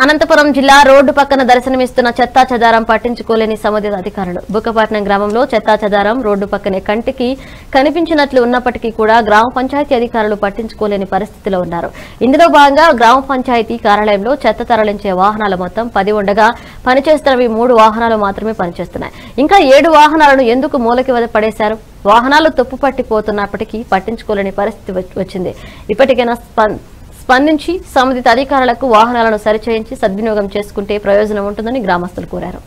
అనంతపురం జిల్లా రోడ్డు పక్కన దర్శనమిస్తున్న చెత్తా చెదారం పట్టించుకోలేని సంబంధిత అధికారులు. బుక్కపట్నం గ్రామంలో చెత్తా చెదారం రోడ్డు పక్కనే కంటికి కనిపించినట్లు ఉన్నప్పటికీ కూడా గ్రామ పంచాయతీ అధికారులు పట్టించుకోలేని పరిస్థితిలో ఉన్నారు. ఇందులో భాగంగా గ్రామ పంచాయతీ కార్యాలయంలో చెత్త తరలించే వాహనాలు మొత్తం పది ఉండగా పనిచేస్తున్నవి మూడు వాహనాలు మాత్రమే పనిచేస్తున్నాయి. ఇంకా ఏడు వాహనాలను ఎందుకు మూలకి వద- పడేశారు? వాహనాలు తుప్పు పట్టిపోతున్నప్పటికీ పట్టించుకోలేని పరిస్థితి వచ్చింది. ఇప్పటికైనా స్పందించి సంబంధిత అధికారులకు వాహనాలను సరిచేయించి సద్వినియోగం చేసుకుంటే ప్రయోజనం ఉంటుందని గ్రామస్తులు కోరారు.